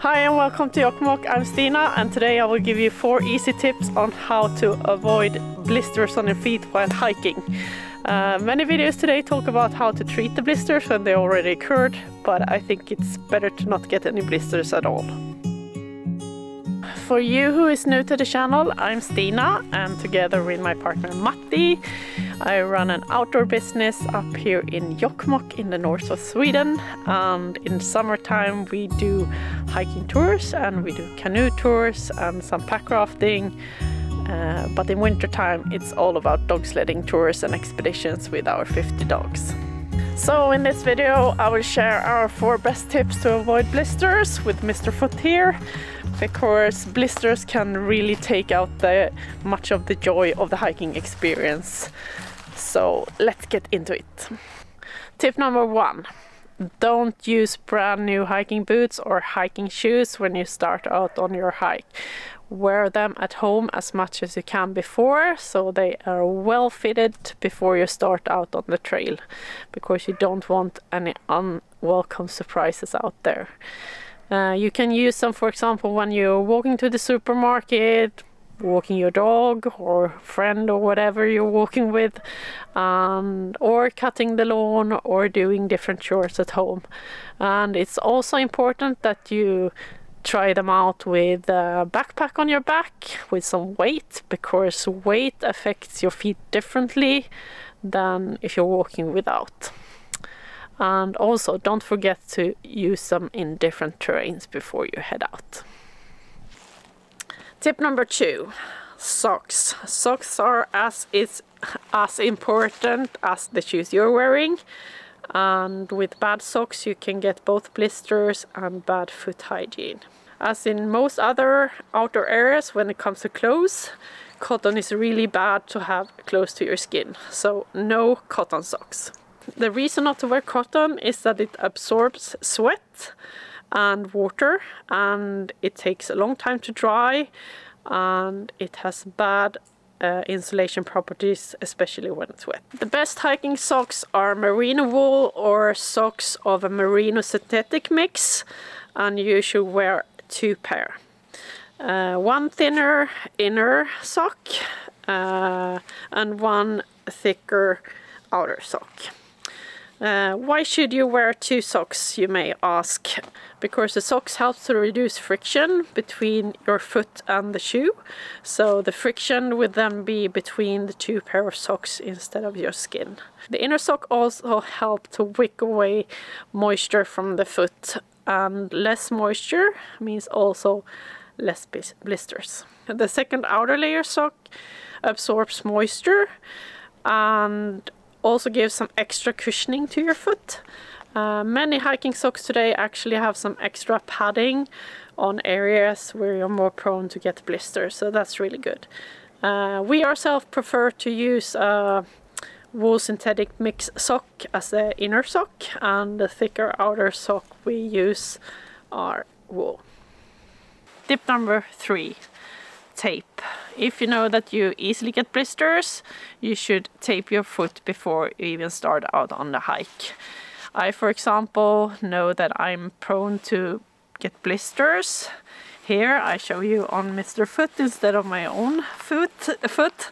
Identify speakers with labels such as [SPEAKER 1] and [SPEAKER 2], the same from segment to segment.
[SPEAKER 1] Hi and welcome to Jokkmokk. I'm Stina and today I will give you four easy tips on how to avoid blisters on your feet while hiking. Uh, many videos today talk about how to treat the blisters when they already occurred, but I think it's better to not get any blisters at all. For you who is new to the channel, I'm Stina and together with my partner Matti, I run an outdoor business up here in Jokkmokk in the north of Sweden and in summertime we do hiking tours and we do canoe tours and some pack rafting uh, but in wintertime it's all about dog sledding tours and expeditions with our 50 dogs. So in this video I will share our four best tips to avoid blisters with Mr. Foot here because blisters can really take out the much of the joy of the hiking experience. So let's get into it. Tip number one. Don't use brand new hiking boots or hiking shoes when you start out on your hike. Wear them at home as much as you can before so they are well fitted before you start out on the trail because you don't want any unwelcome surprises out there. Uh, you can use them for example when you're walking to the supermarket walking your dog or friend or whatever you're walking with and or cutting the lawn or doing different chores at home and it's also important that you try them out with a backpack on your back with some weight because weight affects your feet differently than if you're walking without. And also don't forget to use them in different terrains before you head out. Tip number two, socks. Socks are as as important as the shoes you're wearing and with bad socks you can get both blisters and bad foot hygiene. As in most other outdoor areas when it comes to clothes, cotton is really bad to have close to your skin, so no cotton socks. The reason not to wear cotton is that it absorbs sweat and water and it takes a long time to dry and it has bad uh, insulation properties especially when it's wet. The best hiking socks are merino wool or socks of a merino synthetic mix and you should wear two pair. Uh, one thinner inner sock uh, and one thicker outer sock. Uh, why should you wear two socks, you may ask? Because the socks help to reduce friction between your foot and the shoe. So the friction would then be between the two pair of socks instead of your skin. The inner sock also help to wick away moisture from the foot and less moisture means also less blisters. The second outer layer sock absorbs moisture and also gives some extra cushioning to your foot. Uh, many hiking socks today actually have some extra padding on areas where you're more prone to get blisters, so that's really good. Uh, we ourselves prefer to use a wool synthetic mix sock as the inner sock and the thicker outer sock we use are wool. Tip number three tape. If you know that you easily get blisters, you should tape your foot before you even start out on the hike. I, for example, know that I'm prone to get blisters. Here I show you on Mr. Foot instead of my own foot. foot.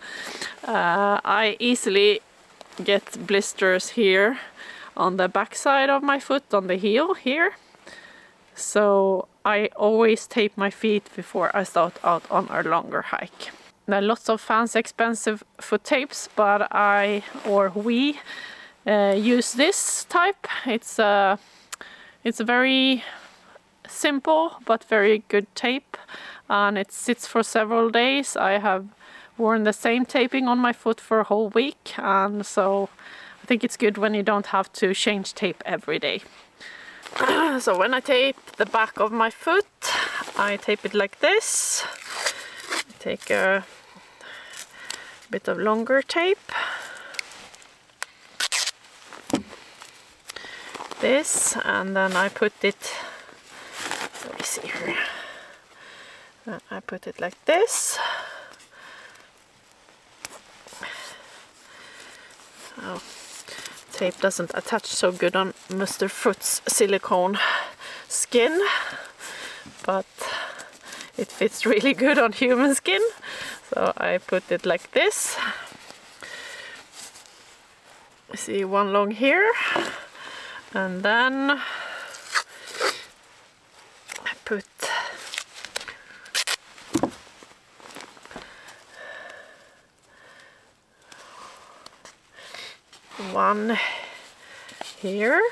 [SPEAKER 1] Uh, I easily get blisters here on the back side of my foot, on the heel here. So I always tape my feet before I start out on a longer hike. There are lots of fancy expensive foot tapes, but I or we uh, use this type. It's a, it's a very simple but very good tape and it sits for several days. I have worn the same taping on my foot for a whole week and so I think it's good when you don't have to change tape every day. so when I tape the back of my foot, I tape it like this. Take a bit of longer tape. This and then I put it, let me see here. I put it like this. Oh tape doesn't attach so good on Mr. Foot's silicone skin but it fits really good on human skin so I put it like this see one long here and then I put one here.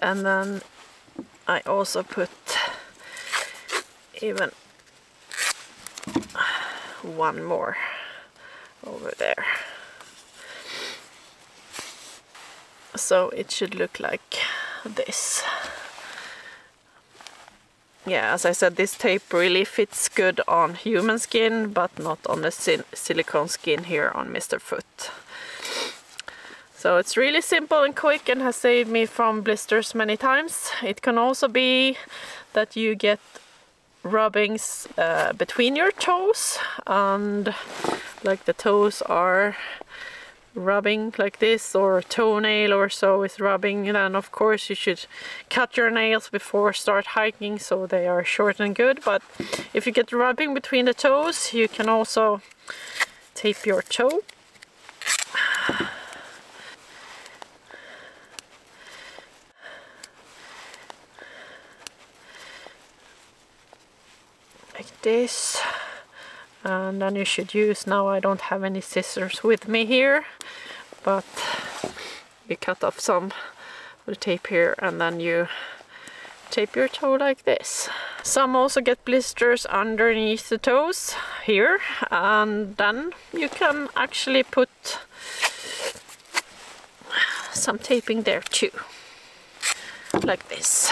[SPEAKER 1] And then I also put even one more over there. So it should look like this yeah as I said this tape really fits good on human skin but not on the silicone skin here on Mr. Foot so it's really simple and quick and has saved me from blisters many times. It can also be that you get rubbings uh, between your toes and like the toes are rubbing like this or toenail or so is rubbing then of course you should cut your nails before start hiking so they are short and good. But if you get rubbing between the toes you can also tape your toe. Like this and then you should use now I don't have any scissors with me here but you cut off some of the tape here and then you tape your toe like this. Some also get blisters underneath the toes here and then you can actually put some taping there too like this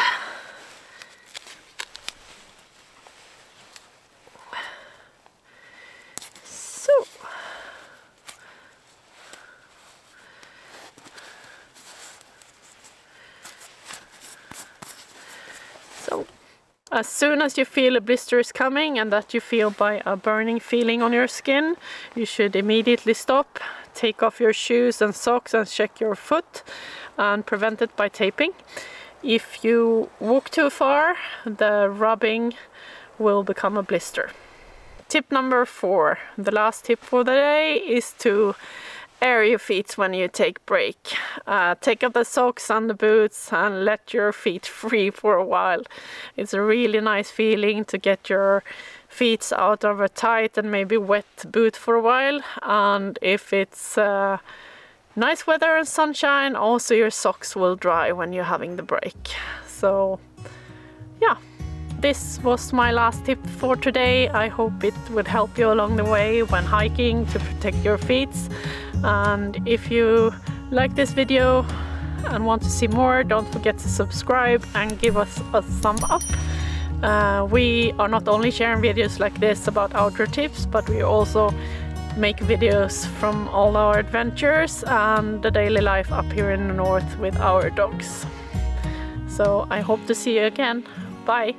[SPEAKER 1] As soon as you feel a blister is coming and that you feel by a burning feeling on your skin, you should immediately stop, take off your shoes and socks and check your foot and prevent it by taping. If you walk too far, the rubbing will become a blister. Tip number four, the last tip for the day, is to air your feet when you take break. Uh, take off the socks and the boots and let your feet free for a while. It's a really nice feeling to get your feet out of a tight and maybe wet boot for a while and if it's uh, nice weather and sunshine also your socks will dry when you're having the break. So yeah this was my last tip for today. I hope it would help you along the way when hiking to protect your feet and if you like this video and want to see more don't forget to subscribe and give us a thumb up. Uh, we are not only sharing videos like this about outdoor tips but we also make videos from all our adventures and the daily life up here in the north with our dogs. So I hope to see you again. Bye